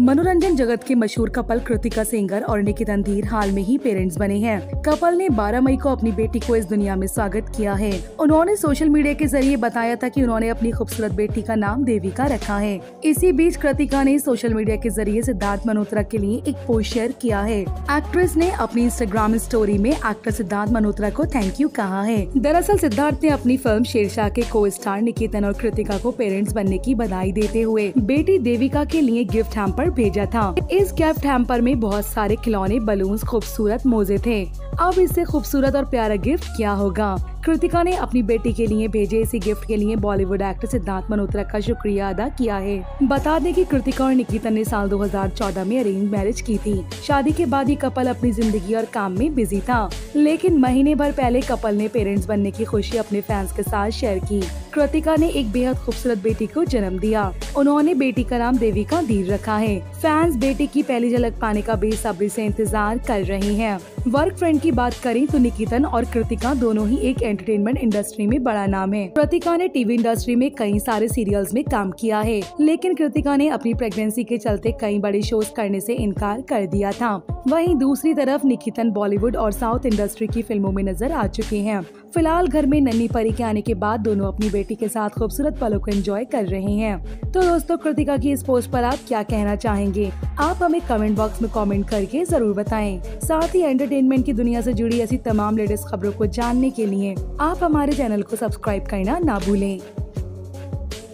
मनोरंजन जगत के मशहूर कपल कृतिका सिंगर और निकितन धीर हाल में ही पेरेंट्स बने हैं। कपल ने 12 मई को अपनी बेटी को इस दुनिया में स्वागत किया है। उन्होंने सोशल मीडिया के ज़रिए बताया था कि उन्होंने अपनी खूबसूरत बेटी का नाम देविका रखा है। इसी बीच कृतिका ने सोशल मीडिया के ज़रिए सिद्धार्थ मल्होत्रा के लिए एक पोस्ट शेयर किया है। एक्ट्रेस ने अपनी इंस्टाग्राम स्टोरी में एक्टर सिद्धार्थ मल्होत्रा को थैंक यू कहा है। दरअसल सिद्धार्थ ने अपनी फ़िल्म शेरशाह के को स्टार निकेतन और कृतिका को पेरेंट्स बनने की बधाई देते हुए बेटी देविका के लिए गिफ्ट हैम्पर भेजा था। इस गिफ्ट हैम्पर में बहुत सारे खिलौने बलून्स खूबसूरत मोजे थे। अब इससे खूबसूरत और प्यारा गिफ्ट क्या होगा? कृतिका ने अपनी बेटी के लिए भेजे इसी गिफ्ट के लिए बॉलीवुड एक्टर सिद्धार्थ मल्होत्रा का शुक्रिया अदा किया है। बता दें कि कृतिका और निकितन ने साल 2014 में अरेंज मैरिज की थी। शादी के बाद ही कपल अपनी ज़िंदगी और काम में बिज़ी था। लेकिन महीने भर पहले कपल ने पेरेंट्स बनने की खुशी अपने फैंस के साथ शेयर की। कृतिका ने एक बेहद खूबसूरत बेटी को जन्म दिया। उन्होंने बेटी का नाम देविका दीर रखा है। फैंस बेटी की पहली झलक पाने का बेसब्री से इंतज़ार कर रहे हैं। वर्क फ्रेंड की बात करें तो निकितन और कृतिका दोनों ही एक एंटरटेनमेंट इंडस्ट्री में बड़ा नाम है। कृतिका ने टीवी इंडस्ट्री में कई सारे सीरियल्स में काम किया है, लेकिन कृतिका ने अपनी प्रेगनेंसी के चलते कई बड़े शोज़ करने से इनकार कर दिया था। वहीं दूसरी तरफ़ निकितन बॉलीवुड और साउथ इंडस्ट्री की फ़िल्मों में नज़र आ चुके हैं। फ़िलहाल घर में नन्ही परी के आने के बाद दोनों अपनी बेटी के साथ खूबसूरत पलों को एंजॉय कर रहे हैं। तो दोस्तों, कृतिका की इस पोस्ट पर आप क्या कहना चाहेंगे? आप हमें कमेंट बॉक्स में कमेंट करके ज़रूर बताएँ। साथ ही एंटरटेनमेंट की दुनिया से जुड़ी ऐसी तमाम लेटेस्ट खबरों को जानने के लिए आप हमारे चैनल को सब्सक्राइब करना ना भूलें।